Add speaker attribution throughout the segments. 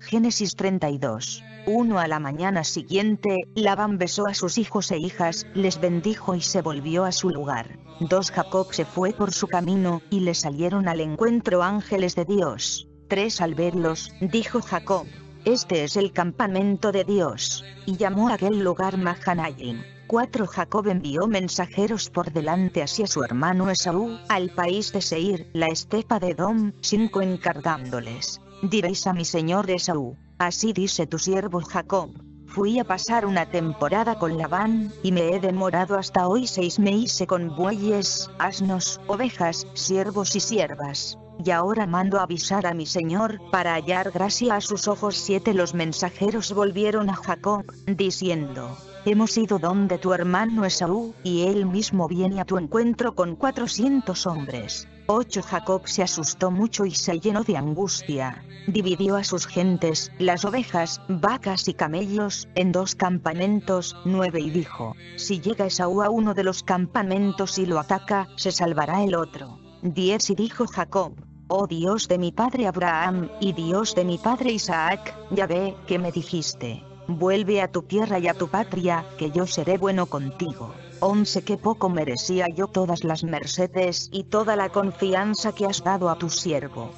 Speaker 1: Génesis 32. 1 a la mañana siguiente, Labán besó a sus hijos e hijas, les bendijo y se volvió a su lugar. 2 Jacob se fue por su camino, y le salieron al encuentro ángeles de Dios. 3 Al verlos, dijo Jacob, este es el campamento de Dios, y llamó a aquel lugar Mahanayim. 4 Jacob envió mensajeros por delante hacia su hermano Esaú, al país de Seir, la estepa de Edom, 5 encargándoles, diréis a mi señor Esaú, Así dice tu siervo Jacob. Fui a pasar una temporada con Labán, y me he demorado hasta hoy seis meses con bueyes, asnos, ovejas, siervos y siervas. Y ahora mando avisar a mi señor, para hallar gracia a sus ojos. Siete los mensajeros volvieron a Jacob, diciendo, Hemos ido donde tu hermano Esaú, y él mismo viene a tu encuentro con cuatrocientos hombres. 8 Jacob se asustó mucho y se llenó de angustia. Dividió a sus gentes, las ovejas, vacas y camellos, en dos campamentos, 9 y dijo, si llega Esaú a uno de los campamentos y lo ataca, se salvará el otro. 10 y dijo Jacob, Oh Dios de mi padre Abraham, y Dios de mi padre Isaac, ya ve, que me dijiste, vuelve a tu tierra y a tu patria, que yo seré bueno contigo. 11 que poco merecía yo todas las mercedes y toda la confianza que has dado a tu siervo.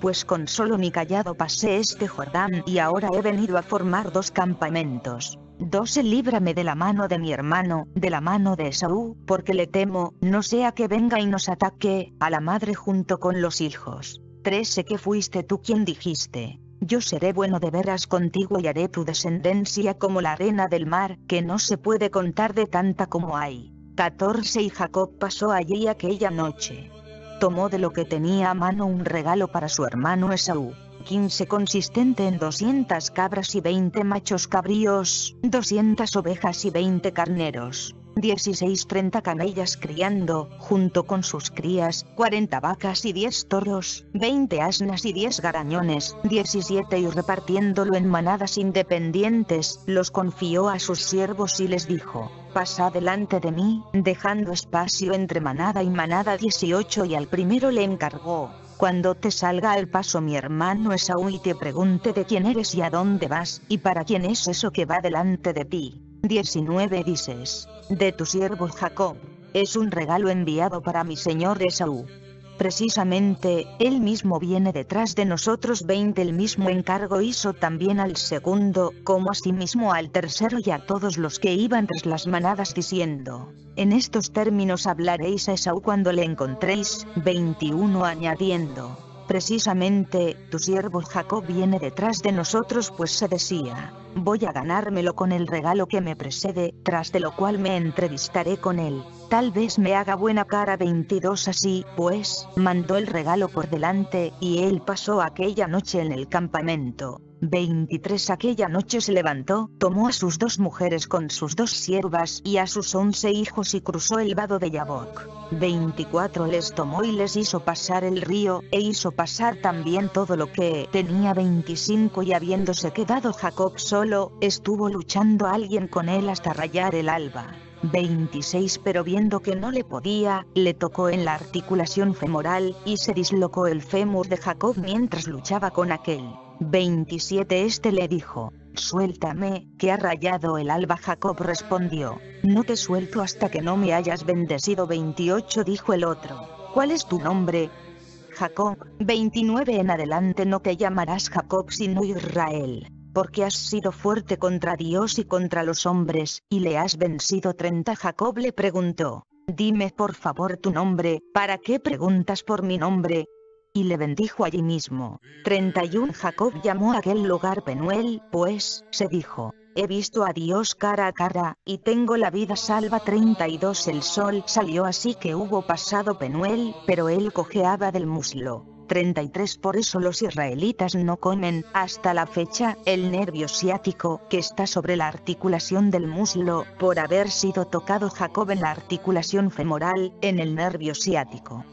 Speaker 1: Pues con solo mi callado pasé este Jordán y ahora he venido a formar dos campamentos. 12 líbrame de la mano de mi hermano, de la mano de Esaú, porque le temo, no sea que venga y nos ataque, a la madre junto con los hijos. 13 que fuiste tú quien dijiste, yo seré bueno de veras contigo y haré tu descendencia como la arena del mar, que no se puede contar de tanta como hay. 14 Y Jacob pasó allí aquella noche. Tomó de lo que tenía a mano un regalo para su hermano Esaú. 15 consistente en 200 cabras y 20 machos cabríos, 200 ovejas y 20 carneros. 16 30 camellas criando, junto con sus crías, 40 vacas y 10 toros, 20 asnas y 10 garañones, 17 y repartiéndolo en manadas independientes, los confió a sus siervos y les dijo, pasa delante de mí, dejando espacio entre manada y manada 18 y al primero le encargó, cuando te salga al paso mi hermano Esaú y te pregunte de quién eres y a dónde vas, y para quién es eso que va delante de ti. 19 dices, de tu siervo Jacob, es un regalo enviado para mi señor Esaú. Precisamente, él mismo viene detrás de nosotros 20 el mismo encargo hizo también al segundo, como asimismo al tercero y a todos los que iban tras las manadas diciendo, en estos términos hablaréis a Esaú cuando le encontréis, 21 añadiendo, Precisamente, tu siervo Jacob viene detrás de nosotros pues se decía, voy a ganármelo con el regalo que me precede, tras de lo cual me entrevistaré con él, tal vez me haga buena cara 22 así, pues, mandó el regalo por delante, y él pasó aquella noche en el campamento. 23 Aquella noche se levantó, tomó a sus dos mujeres con sus dos siervas y a sus once hijos y cruzó el vado de Yabok. 24 Les tomó y les hizo pasar el río, e hizo pasar también todo lo que tenía 25 y habiéndose quedado Jacob solo, estuvo luchando alguien con él hasta rayar el alba. 26 Pero viendo que no le podía, le tocó en la articulación femoral, y se dislocó el fémur de Jacob mientras luchaba con aquel. 27 Este le dijo, Suéltame, que ha rayado el alba Jacob respondió, No te suelto hasta que no me hayas bendecido 28 dijo el otro, ¿Cuál es tu nombre? Jacob, 29 En adelante no te llamarás Jacob sino Israel, porque has sido fuerte contra Dios y contra los hombres, y le has vencido 30 Jacob le preguntó, Dime por favor tu nombre, ¿para qué preguntas por mi nombre? y le bendijo allí mismo. 31 Jacob llamó a aquel lugar Penuel, pues, se dijo, he visto a Dios cara a cara, y tengo la vida salva 32 El sol salió así que hubo pasado Penuel, pero él cojeaba del muslo. 33 Por eso los israelitas no comen, hasta la fecha, el nervio ciático, que está sobre la articulación del muslo, por haber sido tocado Jacob en la articulación femoral, en el nervio ciático.